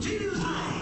Jesus!